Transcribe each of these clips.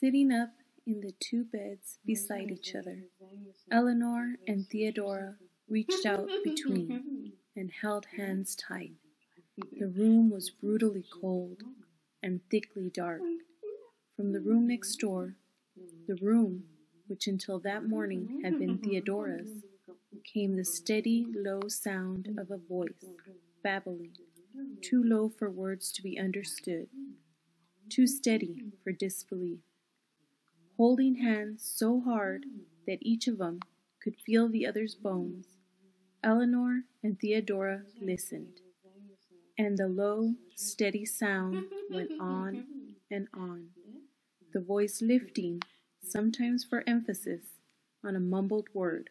Sitting up in the two beds beside each other, Eleanor and Theodora reached out between and held hands tight. The room was brutally cold and thickly dark. From the room next door, the room which until that morning had been Theodora's, came the steady, low sound of a voice, babbling, too low for words to be understood, too steady for disbelief. Holding hands so hard that each of them could feel the other's bones, Eleanor and Theodora listened, and the low, steady sound went on and on, the voice lifting sometimes for emphasis on a mumbled word,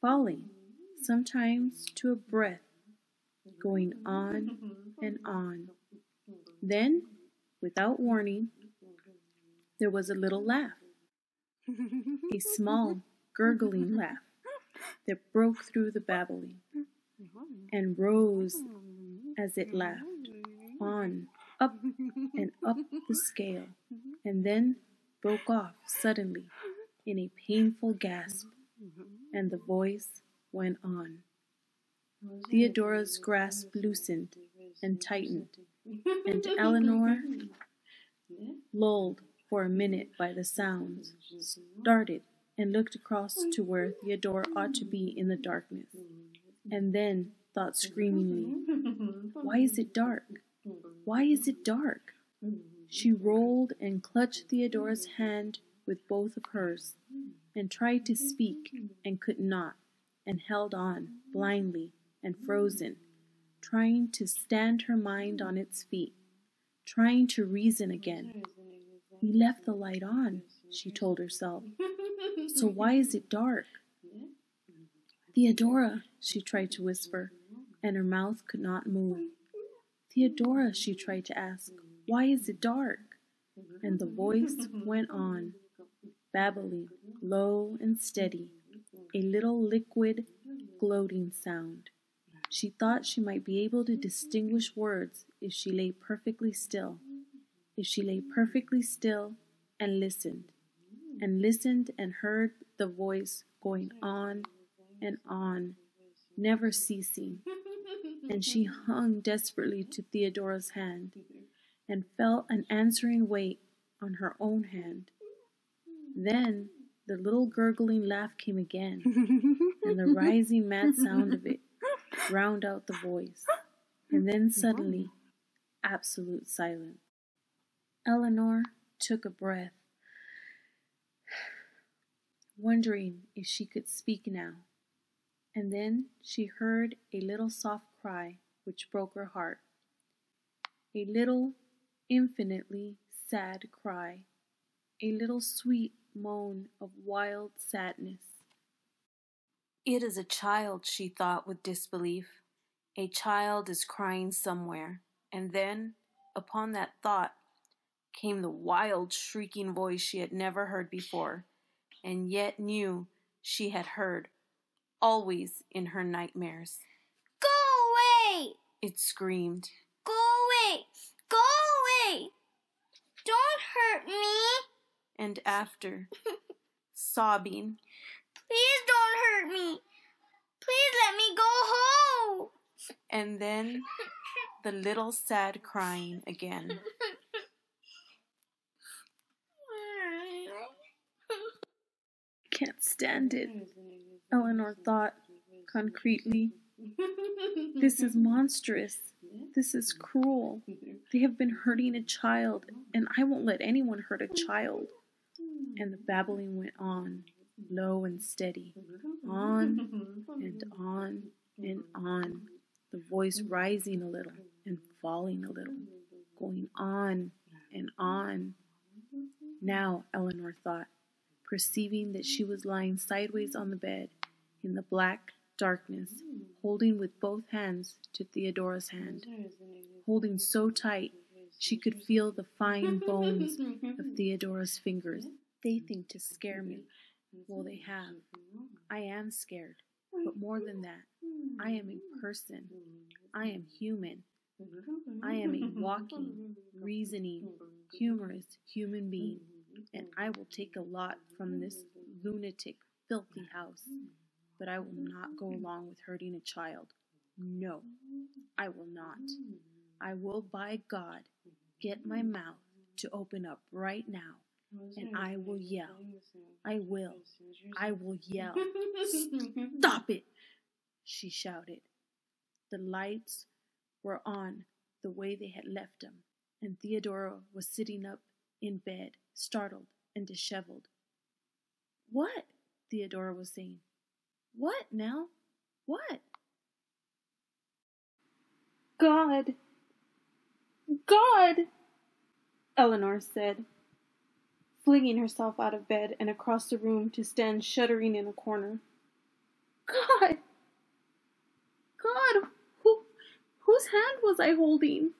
falling sometimes to a breath, going on and on. Then, without warning, there was a little laugh, a small, gurgling laugh that broke through the babbling and rose as it laughed on, up and up the scale, and then broke off suddenly in a painful gasp, and the voice went on. Theodora's grasp loosened and tightened, and Eleanor, lulled for a minute by the sounds, started and looked across to where Theodora ought to be in the darkness, and then thought screamingly, Why is it dark? Why is it dark? She rolled and clutched Theodora's hand with both of hers, and tried to speak and could not, and held on, blindly and frozen, trying to stand her mind on its feet, trying to reason again. We left the light on, she told herself. So why is it dark? Theodora, she tried to whisper, and her mouth could not move. Theodora, she tried to ask, why is it dark? And the voice went on, babbling, low and steady, a little liquid, gloating sound. She thought she might be able to distinguish words if she lay perfectly still, if she lay perfectly still and listened, and listened and heard the voice going on and on, never ceasing. And she hung desperately to Theodora's hand and felt an answering weight on her own hand. Then the little gurgling laugh came again, and the rising mad sound of it drowned out the voice. And then suddenly, absolute silence. Eleanor took a breath, wondering if she could speak now. And then she heard a little soft cry which broke her heart. A little infinitely sad cry, a little sweet moan of wild sadness. It is a child, she thought with disbelief. A child is crying somewhere. And then, upon that thought, came the wild, shrieking voice she had never heard before, and yet knew she had heard, always in her nightmares. Go away! It screamed. Go away! Go away! Don't hurt me! And after, sobbing, Please don't hurt me! Please let me go home! and then the little sad crying again. Can't stand it, Eleanor thought concretely. This is monstrous. This is cruel. They have been hurting a child, and I won't let anyone hurt a child. And the babbling went on, low and steady, on and on and on, the voice rising a little and falling a little, going on and on. Now, Eleanor thought, perceiving that she was lying sideways on the bed in the black darkness, holding with both hands to Theodora's hand, holding so tight she could feel the fine bones of Theodora's fingers. They think to scare me. Well, they have. I am scared, but more than that, I am a person. I am human. I am a walking, reasoning, humorous human being. And I will take a lot from this lunatic, filthy house. But I will not go along with hurting a child. No, I will not. I will, by God, get my mouth to open up right now, and I will yell. I will. I will yell. Stop it! She shouted. The lights were on the way they had left them, and Theodora was sitting up in bed, startled and disheveled. What? Theodora was saying. What now? What? God! God! Eleanor said, flinging herself out of bed and across the room to stand shuddering in a corner. God! God! Who, whose hand was I holding?